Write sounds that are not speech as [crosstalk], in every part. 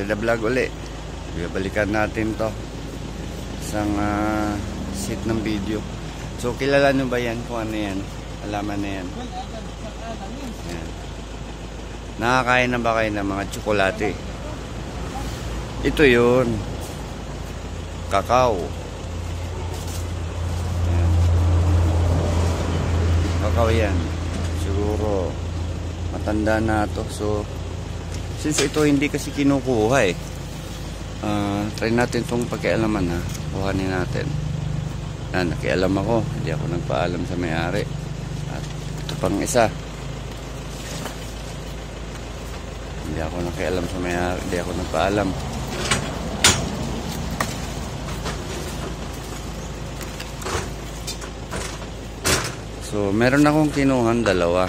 Merida Vlog uli. Ibabalikan natin to. Isang uh, seat ng video. So, kilala nyo ba yan kung ano yan? Alaman na yan. Yan. Nakakain na ba kayo ng mga tsokolate? Ito yun. Kakao. Yan. Kakao yan. Siguro matanda na to. So, since ito hindi kasi kinukuha eh. Uh, try natin itong pagkialaman ha. Kuhanin natin. Yan, nakialam ako. Hindi ako nagpaalam sa may-ari. At ito pang isa. Hindi ako nakialam sa may-ari. Hindi ako nagpaalam. So, meron akong kinuhan dalawa.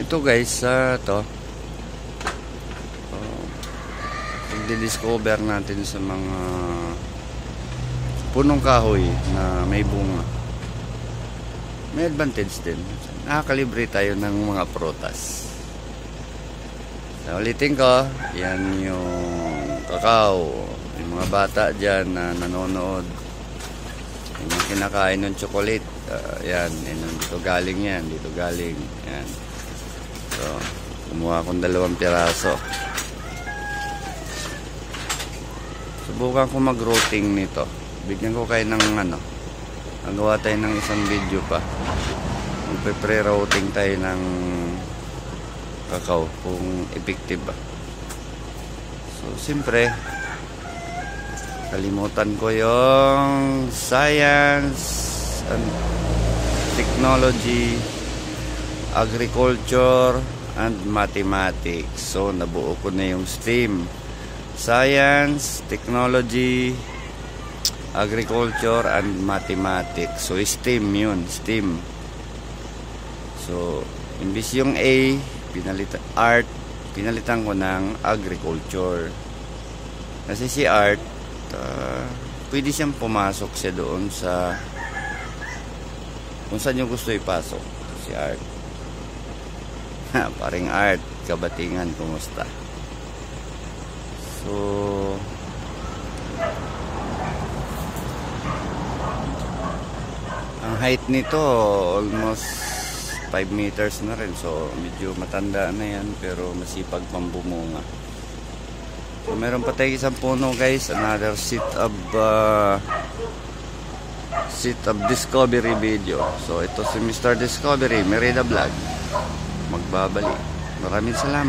Ito guys, sa to. Oh, Pagdi-discover natin sa mga punong kahoy na may bunga. May advantage din. Nakakalibre tayo ng mga protas. So, ulitin ko, yan yung kakao. Yung mga bata dyan na nanonood. Yung kinakain ng chocolate. Uh, yan, yan, dito galing yan. Dito galing. Yan. So, kumuha akong dalawang piraso. Subukan ko mag-routing nito. Bigyan ko kayo ng ano. Nagawa tayo ng isang video pa. Magpe-pre-routing tayo ng kakao kung effective ba. So, siyempre, kalimutan ko yung science and technology agriculture and mathematics. So, nabuo ko na yung STEAM. Science, Technology, Agriculture, and Mathematics. So, STEAM yun. STEAM. So, imbis yung A, pinalitan, art, pinalitan ko ng agriculture. Kasi si art, uh, pwede siyang pumasok siya doon sa kung saan yung gusto ipasok. Si art. [laughs] paring art kabatingan kumusta? So ang height nito almost 5 meters na rin. So medyo matanda na yan pero masipag pang bumunga. So meron pa tayo isang puno guys. Another seat of uh, seat of discovery video. So ito si Mr. Discovery Merida Vlog magbabalik. Maraming salamat.